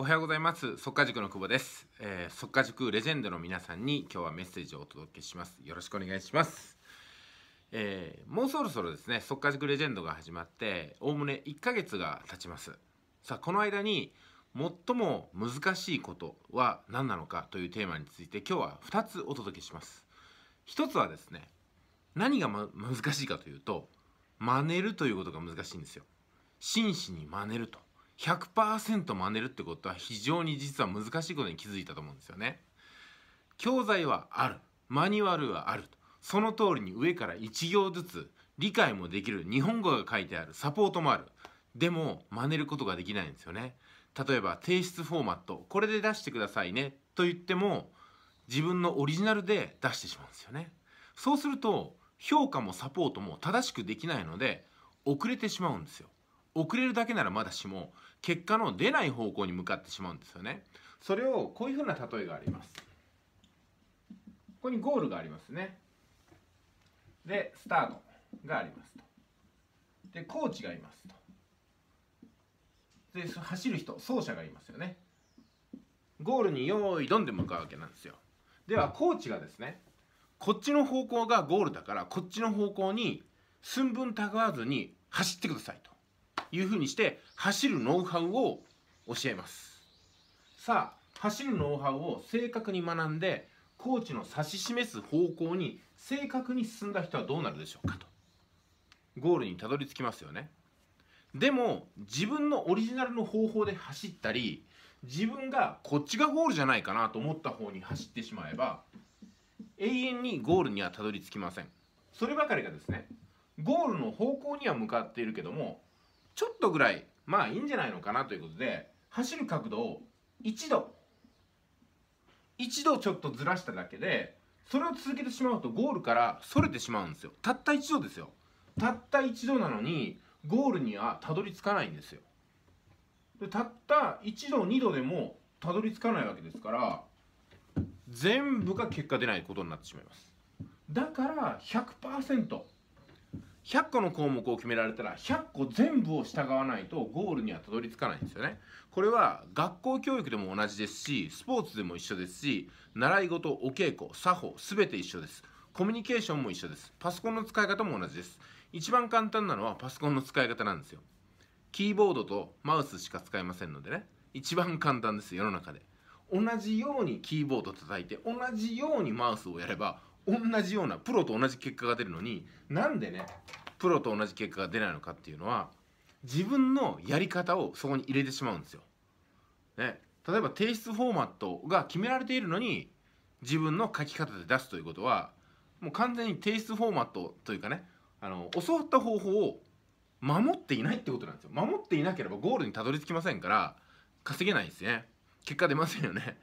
おはようございます。速稼塾の久保です、えー、速稼塾レジェンドの皆さんに今日はメッセージをお届けします。よろしくお願いします、えーもうそろそろですね速稼塾レジェンドが始まっておおむね1ヶ月が経ちます。さあこの間に最も難しいことは何なのかというテーマについて今日は2つお届けします。一つはですね何が、ま、難しいかというと真似るということが難しいんですよ。真摯に真似ると。100%真似るってことは非常に実は難しいことに気づいたと思うんですよね。教材はある。マニュアルはあるその通りに上から1行ずつ理解もできる。日本語が書いてある。サポートもある。でも真似ることができないんですよね。例えば提出フォーマット。これで出してくださいね。と言っても自分のオリジナルで出してしまうんですよね。そうすると評価もサポートも正しくできないので遅れてしまうんですよ。遅れるだけならまだしも結果の出ない方向に向かってしまうんですよね。それをこういうふうな例えがあります。ここにゴールがありますね。でスタートがありますと。でコーチがいますと。で走る人走者がいますよね。ゴールに用意ドンで向かうわけなんですよ。ではコーチがですねこっちの方向がゴールだからこっちの方向に寸分たがわずに走ってくださいと。いうふうにして走るノウハウを教えます。さあ走るノウハウを正確に学んでコーチの指し示す方向に正確に進んだ人はどうなるでしょうかと。ゴールにたどり着きますよね。でも自分のオリジナルの方法で走ったり自分がこっちがゴールじゃないかなと思った方に走ってしまえば永遠にゴールにはたどり着きません。そればかりがですねゴールの方向には向かっているけどもちょっとぐらいまあいいんじゃないのかなということで走る角度を1度1度ちょっとずらしただけでそれを続けてしまうとゴールからそれてしまうんですよ。たった1度ですよ。たった1度なのにゴールにはたどり着かないんですよ。でたった1度2度でもたどり着かないわけですから全部が結果出ないことになってしまいます。だから100% 100個の項目を決められたら100個全部を従わないとゴールにはたどり着かないんですよね。これは学校教育でも同じですしスポーツでも一緒ですし習い事お稽古作法全て一緒です。コミュニケーションも一緒です。パソコンの使い方も同じです。一番簡単なのはパソコンの使い方なんですよ。キーボードとマウスしか使えませんのでね。一番簡単です世の中で。同じようにキーボード叩いて同じようにマウスをやれば同じようなプロと同じ結果が出るのになんでねプロと同じ結果が出ないのかっていうのは自分のやり方をそこに入れてしまうんですよ。ね、例えば提出フォーマットが決められているのに自分の書き方で出すということはもう完全に提出フォーマットというかねあの教わった方法を守っていないってことなんですよ。守っていなければゴールにたどり着きませんから稼げないですね。結果出ませんよね。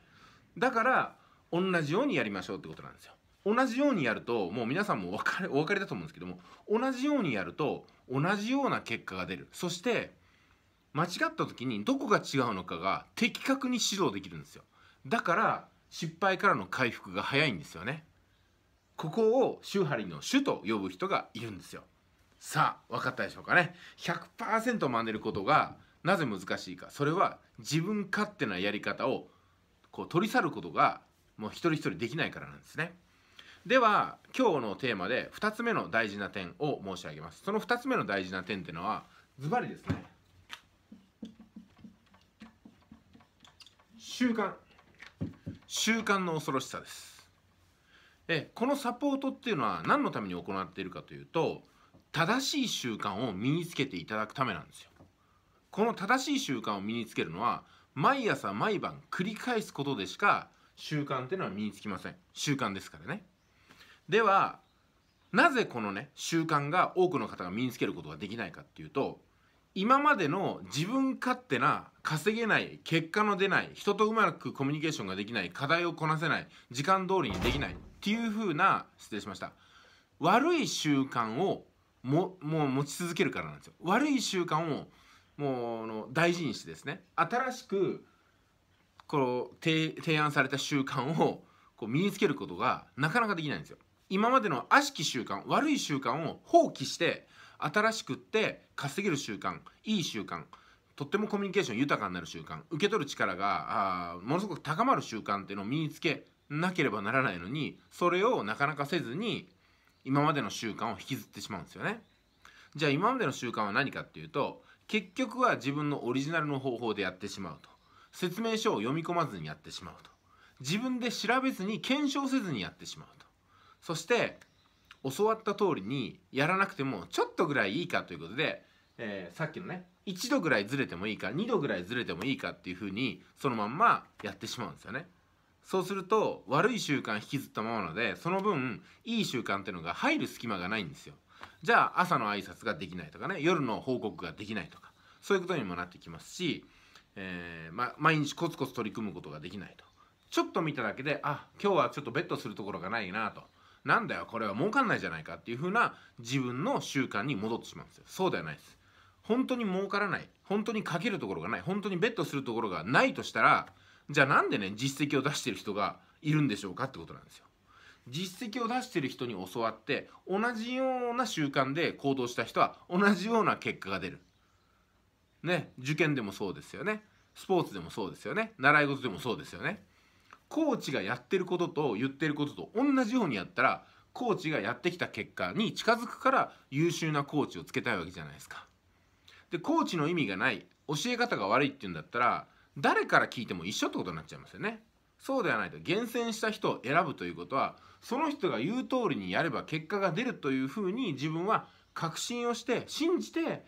だから同じようにやりましょうってことなんですよ。同じようにやるともう皆さんもお分かりお分かりだと思うんですけども同じようにやると同じような結果が出る。そして間違った時にどこが違うのかが的確に指導できるんですよ。だから失敗からの回復が早いんですよね。ここを周波リの主と呼ぶ人がいるんですよ。さあ分かったでしょうかね。100%真似ることがなぜ難しいか。それは自分勝手なやり方をこう取り去ることがもう一人一人できないからなんですね。では今日のテーマで2つ目の大事な点を申し上げます。その2つ目の大事な点っていうのはズバリですね。習慣。習慣の恐ろしさです。えこのサポートっていうのは何のために行っているかというと正しい習慣を身につけていただくためなんですよ。この正しい習慣を身につけるのは毎朝毎晩繰り返すことでしか習慣っていうのは身につきません。習慣ですからね。ではなぜこのね習慣が多くの方が身につけることができないかっていうと今までの自分勝手な稼げない結果の出ない人とうまくコミュニケーションができない課題をこなせない時間通りにできないっていう風な失礼しました。悪い習慣をももう持ち続けるからなんですよ。悪い習慣をもうの大事にしてですね新しくこう提案された習慣をこう身につけることがなかなかできないんですよ。今までの悪しき習慣悪い習慣を放棄して新しくって稼げる習慣いい習慣とってもコミュニケーション豊かになる習慣受け取る力があものすごく高まる習慣っていうのを身につけなければならないのにそれをなかなかせずに今までの習慣を引きずってしまうんですよね。じゃあ今までの習慣は何かっていうと結局は自分のオリジナルの方法でやってしまうと。説明書を読み込まずにやってしまうと。自分で調べずに検証せずにやってしまうと。そして教わった通りにやらなくてもちょっとぐらいいいかということで、えー、さっきのね1度ぐらいずれてもいいか2度ぐらいずれてもいいかっていうふうにそのまんまやってしまうんですよね。そうすると悪い習慣引きずったままなのでその分いい習慣っていうのが入る隙間がないんですよ。じゃあ朝の挨拶ができないとかね夜の報告ができないとかそういうことにもなってきますし、えー、ま、毎日コツコツ取り組むことができないとちょっと見ただけであ今日はちょっとベットするところがないなとなんだよこれは儲かんないじゃないかっていう風な自分の習慣に戻ってしまうんですよそうではないです本当に儲からない本当にかけるところがない本当にベットするところがないとしたらじゃあなんでね実績を出してる人がいるんでしょうかってことなんですよ実績を出してる人に教わって同じような習慣で行動した人は同じような結果が出る。ね、受験でもそうですよね。スポーツでもそうですよね。習い事でもそうですよね。コーチがやってることと言ってることと同じようにやったらコーチがやってきた結果に近づくから優秀なコーチをつけたいわけじゃないですか。でコーチの意味がない教え方が悪いっていうんだったら誰から聞いても一緒ってことになっちゃいますよね。そうではないと厳選した人を選ぶということはその人が言う通りにやれば結果が出るというふうに自分は確信をして信じて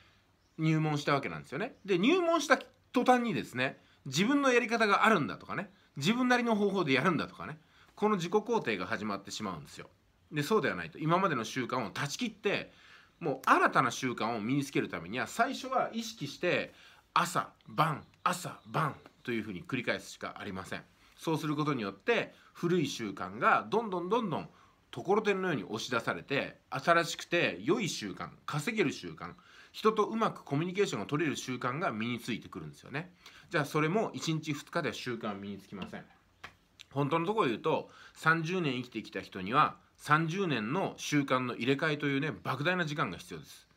入門したわけなんですよね。で入門した途端にですね自分のやり方があるんだとかね自分なりの方法でやるんだとかねこの自己肯定が始まってしまうんですよ。でそうではないと今までの習慣を断ち切ってもう新たな習慣を身につけるためには最初は意識して朝晩朝晩というふうに繰り返すしかありません。そうすることによって古い習慣がどんどんどんどんところてんのように押し出されて新しくて良い習慣稼げる習慣人とうまくコミュニケーションが取れる習慣が身についてくるんですよね。じゃあそれも1日2日では習慣は身につきません。本当のところ言うと30年生きてきた人には30年の習慣の入れ替えというね莫大な時間が必要です。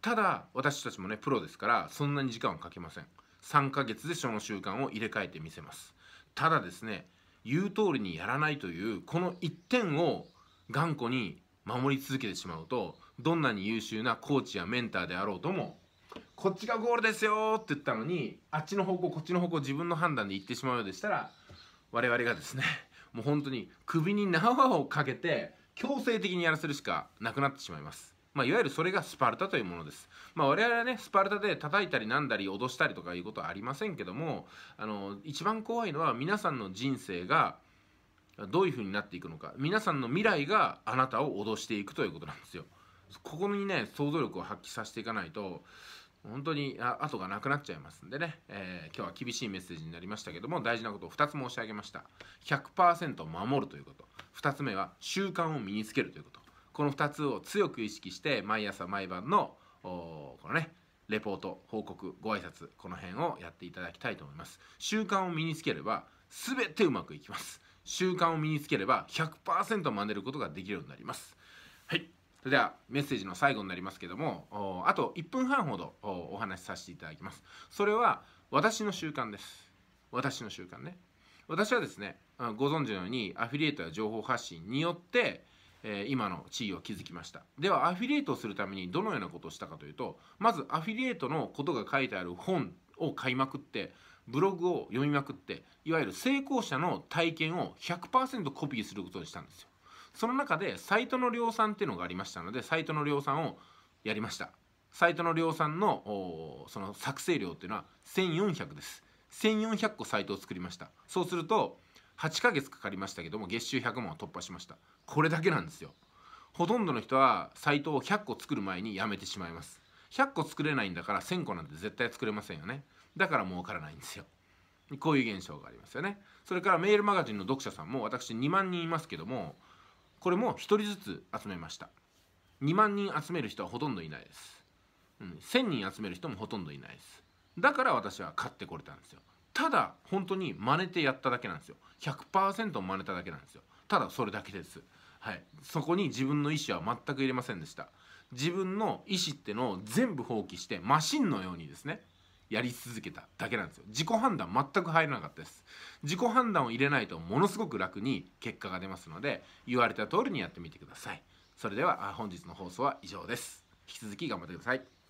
ただ私たちもねプロですからそんなに時間をかけません。3ヶ月でその習慣を入れ替えてみせます。ただですね言う通りにやらないというこの一点を頑固に守り続けてしまうとどんなに優秀なコーチやメンターであろうともこっちがゴールですよって言ったのにあっちの方向こっちの方向自分の判断で行ってしまうようでしたら我々がですねもう本当に首に縄をかけて強制的にやらせるしかなくなってしまいます。まあ、いわゆるそれがスパルタというものです。まあ、我々はねスパルタで叩いたりなんだり脅したりとかいうことはありませんけどもあの一番怖いのは皆さんの人生がどういうふうになっていくのか皆さんの未来があなたを脅していくということなんですよ。ここにね想像力を発揮させていかないと本当に後がなくなっちゃいますんでね、えー、今日は厳しいメッセージになりましたけども大事なことを2つ申し上げました。100%守るということ。2つ目は習慣を身につけるということ。この2つを強く意識して毎朝毎晩のこのねレポート報告ご挨拶この辺をやっていただきたいと思います。習慣を身につければ全てうまくいきます。習慣を身につければ100%真似ることができるようになります。はい。それではメッセージの最後になりますけどもあと1分半ほどお話しさせていただきます。それは私の習慣です。私の習慣ね。私はですねご存知のようにアフィリエイトや情報発信によって今の地位を築きました。ではアフィリエイトをするためにどのようなことをしたかというとまずアフィリエイトのことが書いてある本を買いまくってブログを読みまくっていわゆる成功者の体験を100%コピーすることにしたんですよ。その中でサイトの量産っていうのがありましたのでサイトの量産をやりました。サイトの量産のその作成量っていうのは1400です。1400個サイトを作りました。そうすると8ヶ月かかりましたけども月収100万を突破しました。これだけなんですよ。ほとんどの人はサイトを100個作る前にやめてしまいます。100個作れないんだから1000個なんて絶対作れませんよね。だから儲からないんですよ。こういう現象がありますよね。それからメールマガジンの読者さんも私2万人いますけどもこれも1人ずつ集めました。2万人集める人はほとんどいないです、うん、1000人集める人もほとんどいないです。だから私は買ってこれたんですよ。ただ本当に真似てやっただけなんですよ。100%真似ただけなんですよ。ただそれだけです。はい。そこに自分の意思は全く入れませんでした。自分の意思ってのを全部放棄してマシンのようにですね。やり続けただけなんですよ。自己判断全く入らなかったです。自己判断を入れないとものすごく楽に結果が出ますので言われた通りにやってみてください。それでは本日の放送は以上です。引き続き頑張ってください。